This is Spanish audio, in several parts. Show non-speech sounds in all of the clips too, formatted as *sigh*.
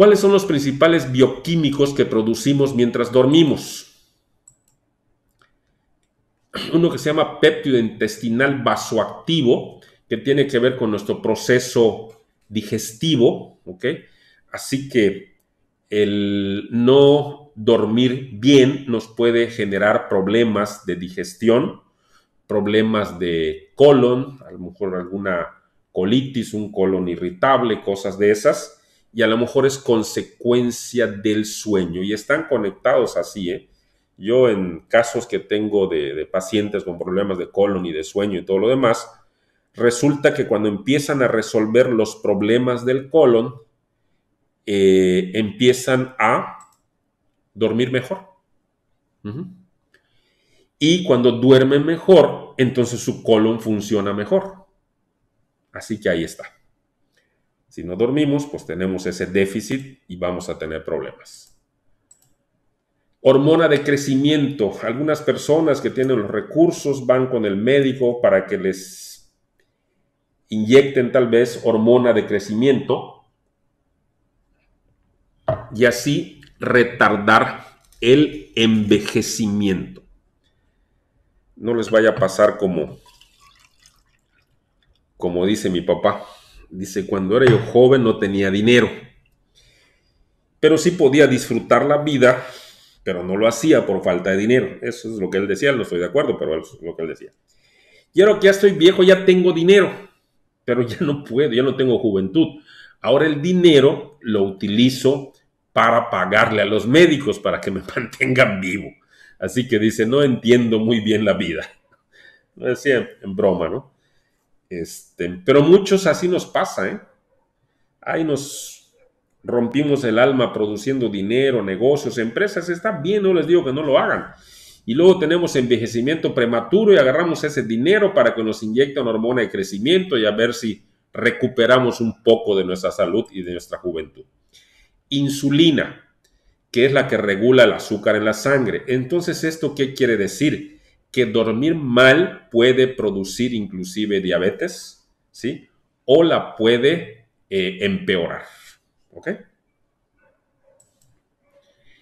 ¿Cuáles son los principales bioquímicos que producimos mientras dormimos? Uno que se llama péptido intestinal vasoactivo, que tiene que ver con nuestro proceso digestivo, ¿ok? Así que el no dormir bien nos puede generar problemas de digestión, problemas de colon, a lo mejor alguna colitis, un colon irritable, cosas de esas, y a lo mejor es consecuencia del sueño. Y están conectados así, ¿eh? Yo en casos que tengo de, pacientes con problemas de colon y de sueño y todo lo demás, resulta que cuando empiezan a resolver los problemas del colon, eh, empiezan a dormir mejor. Y cuando duermen mejor, entonces su colon funciona mejor. Así que ahí está. Si no dormimos, pues tenemos ese déficit y vamos a tener problemas. Hormona de crecimiento. Algunas personas que tienen los recursos van con el médico para que les inyecten tal vez hormona de crecimiento y así retardar el envejecimiento. No les vaya a pasar como, como dice mi papá. Dice, cuando era yo joven no tenía dinero, pero sí podía disfrutar la vida, pero no lo hacía por falta de dinero. Eso es lo que él decía, no estoy de acuerdo, pero es lo que él decía. Y ahora que ya estoy viejo, ya tengo dinero, pero ya no puedo, ya no tengo juventud. Ahora el dinero lo utilizo para pagarle a los médicos para que me *laughs* mantengan vivo. Así que dice, no entiendo muy bien la vida. Lo *laughs* decía en broma, ¿no? Este, pero muchos así nos pasa, ¿eh? Ahí nos rompimos el alma produciendo dinero, negocios, empresas. Está bien, no les digo que no lo hagan. Y luego tenemos envejecimiento prematuro y agarramos ese dinero para que nos inyecte una hormona de crecimiento y a ver si recuperamos un poco de nuestra salud y de nuestra juventud insulina, que es la que regula el azúcar en la sangre. Entonces, ¿esto qué quiere decir? Que dormir mal puede producir inclusive diabetes, ¿sí? O la puede eh, empeorar, ¿ok?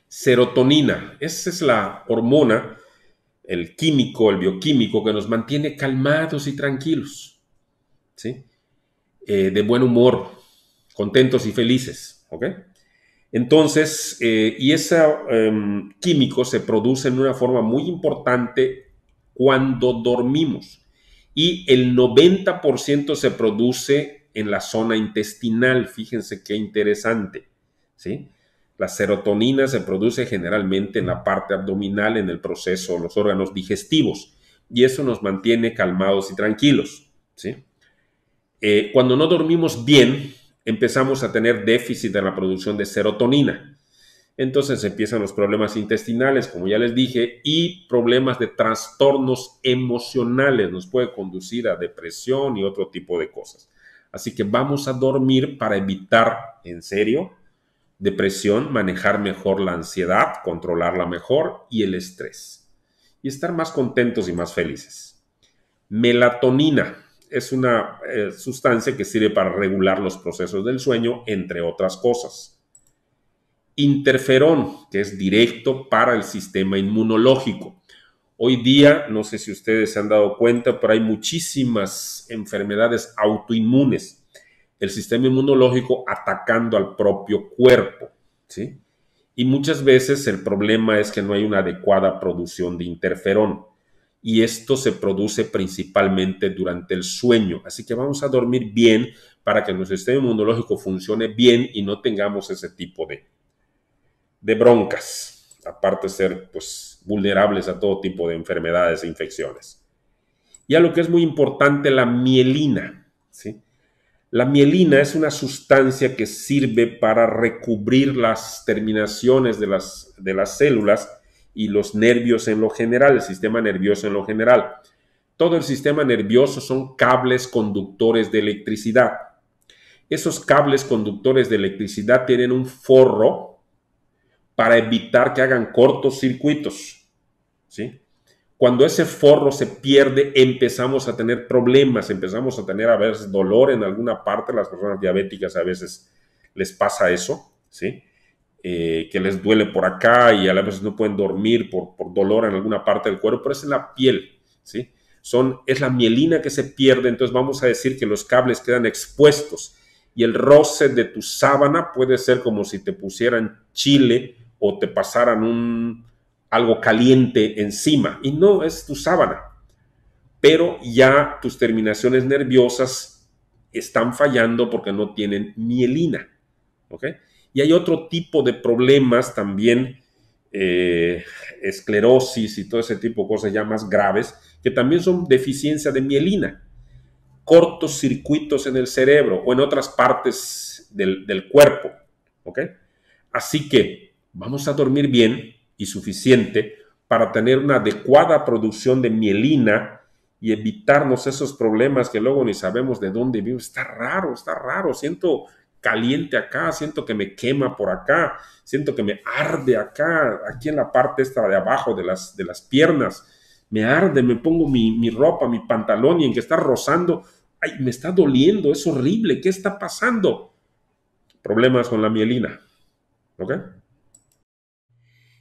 Serotonina, esa es la hormona, el químico, el bioquímico que nos mantiene calmados y tranquilos, ¿sí? Eh, de buen humor, contentos y felices, ¿ok? Entonces, eh, y ese em, químico se produce en una forma muy importante cuando dormimos. Y el 90% se produce en la zona intestinal. Fíjense qué interesante. ¿sí? La serotonina se produce generalmente en la parte abdominal, en el proceso, los órganos digestivos. Y eso nos mantiene calmados y tranquilos. ¿sí? Eh, cuando no dormimos bien, empezamos a tener déficit en la producción de serotonina. Entonces empiezan los problemas intestinales, como ya les dije, y problemas de trastornos emocionales. Nos puede conducir a depresión y otro tipo de cosas. Así que vamos a dormir para evitar, en serio, depresión, manejar mejor la ansiedad, controlarla mejor y el estrés. Y estar más contentos y más felices. Melatonina es una eh, sustancia que sirve para regular los procesos del sueño, entre otras cosas. Interferón, que es directo para el sistema inmunológico. Hoy día, no sé si ustedes se han dado cuenta, pero hay muchísimas enfermedades autoinmunes. El sistema inmunológico atacando al propio cuerpo, ¿sí? Y muchas veces el problema es que no hay una adecuada producción de interferón y esto se produce principalmente durante el sueño. Así que vamos a dormir bien para que nuestro sistema inmunológico funcione bien y no tengamos ese tipo de, de broncas, aparte de ser pues, vulnerables a todo tipo de enfermedades e infecciones. Y a lo que es muy importante, la mielina. ¿sí? La mielina es una sustancia que sirve para recubrir las terminaciones de las, de las células y los nervios en lo general, el sistema nervioso en lo general. Todo el sistema nervioso son cables conductores de electricidad. Esos cables conductores de electricidad tienen un forro para evitar que hagan cortos circuitos. ¿sí? Cuando ese forro se pierde, empezamos a tener problemas, empezamos a tener a veces dolor en alguna parte, las personas diabéticas a veces les pasa eso, ¿sí? Eh, que les duele por acá y a vez no pueden dormir por, por, dolor en alguna parte del cuerpo, pero es en la piel, ¿sí? Son, es la mielina que se pierde, entonces vamos a decir que los cables quedan expuestos y el roce de tu sábana puede ser como si te pusieran chile o te pasaran un, algo caliente encima. Y no, es tu sábana. Pero ya tus terminaciones nerviosas están fallando porque no tienen mielina. ¿Ok? Y hay otro tipo de problemas también, eh, esclerosis y todo ese tipo de cosas ya más graves, que también son deficiencia de mielina. Cortos circuitos en el cerebro o en otras partes del, del cuerpo. ¿Ok? Así que vamos a dormir bien y suficiente para tener una adecuada producción de mielina y evitarnos esos problemas que luego ni sabemos de dónde vivo. Está raro, está raro. Siento caliente acá, siento que me quema por acá, siento que me arde acá, aquí en la parte esta de abajo de las, de las piernas. Me arde, me pongo mi, mi ropa, mi pantalón y en que está rozando, ay, me está doliendo, es horrible, ¿qué está pasando? Problemas con la mielina. ¿Ok?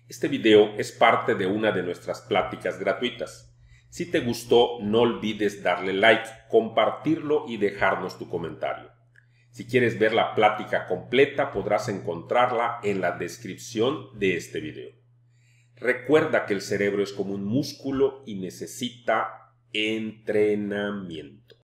Este video es parte de una de nuestras pláticas gratuitas. Si te gustó, no olvides darle like, compartirlo y dejarnos tu comentario. Si quieres ver la plática completa, podrás encontrarla en la descripción de este video. Recuerda que el cerebro es como un músculo y necesita entrenamiento.